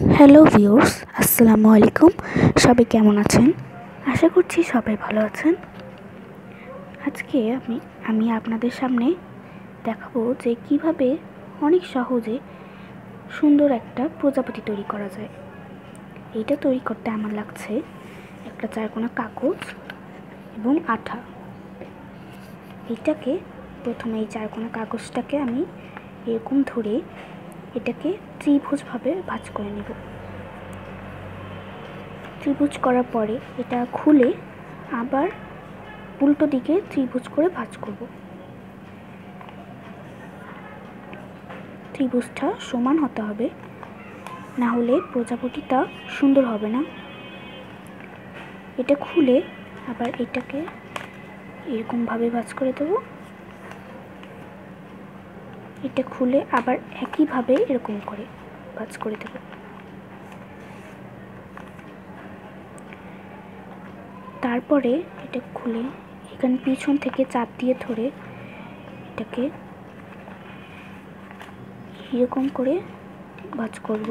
Hello viewers আসসালামু আলাইকুম সবাই কেমন আছেন? আশা করছি সবাই ভালো আছেন। আজকে আমি আমি আপনাদের সামনে দেখাবো যে কীভাবে অনেক সহজে সুন্দর একটা প্রজাপতি তৈরি করা যায়। এইটা তৈরি করতে আমার লাগছে একটা চারকোনা কাগজ এবং আঠা। এটাকে প্রথমে এই চারকোনা কাগজটাকে আমি এরকম ধরে এটাকে ত্রিভুজভাবে ভাঁজ করে নেব। ত্রিভুজ করার পরে এটা খুলে আবার উল্টো দিকে ত্রিভুজ করে ভাঁজ করব। ত্রিভুজটা সমান হতে হবে, না হলে প্রজাপতিটা সুন্দর হবে না। এটা খুলে আবার এটাকে এরকমভাবে ভাঁজ করে দেবো। এটা খুলে আবার একইভাবে এরকম করে ভাজ করে দেব। তারপরে এটা খুলে এখানে পিছন থেকে চাপ দিয়ে ধরে এটাকে এরকম করে ভাজ করব।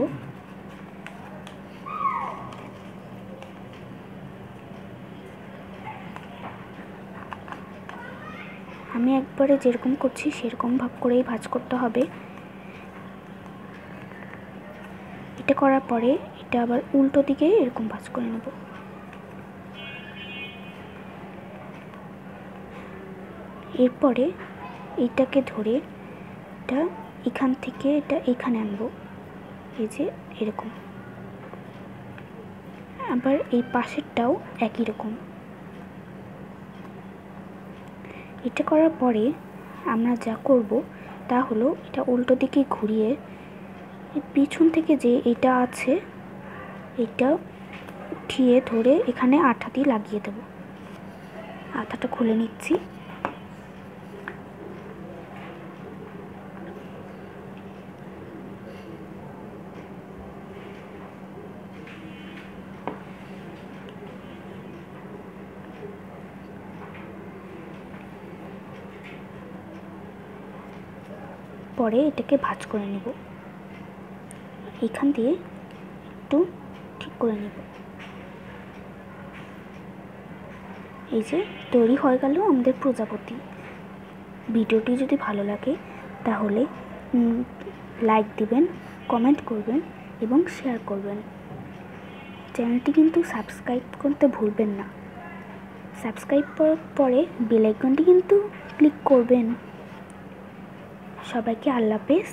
আমি একবারে যেরকম করছি, সেরকম ভাব করেই ভাজ করতে হবে। এটা করার পরে এটা আবার উল্টো দিকে এরকম ভাজ করে নেব। এরপরে এটাকে ধরে এটা এখান থেকে এটা এখানে আনব। এই যে এরকম। আবার এই পাশেরটাও একই রকম। এটা করার পরে আমরা যা করব তা হলো এটা উল্টো দিকে ঘুরিয়ে পিছন থেকে যে এটা আছে, এটা উঠিয়ে ধরে এখানে আঠা দিয়ে লাগিয়ে দেব। আঠাটা খুলে নিচ্ছি। পরে এটাকে ভাজ করে নেব। এখান দিয়ে একটু ঠিক করে নেব। এই যে তৈরি হয়ে গেল আমাদের প্রজাপতি। ভিডিওটি যদি ভালো লাগে তাহলে লাইক দিবেন কমেন্ট করবেন এবং শেয়ার করবেন। চ্যানেলটি কিন্তু সাবস্ক্রাইব করতে ভুলবেন না। সাবস্ক্রাইব করার পরে বেলাইকনটি কিন্তু ক্লিক করবেন। সবাইকে আল্লাহ হাফেজ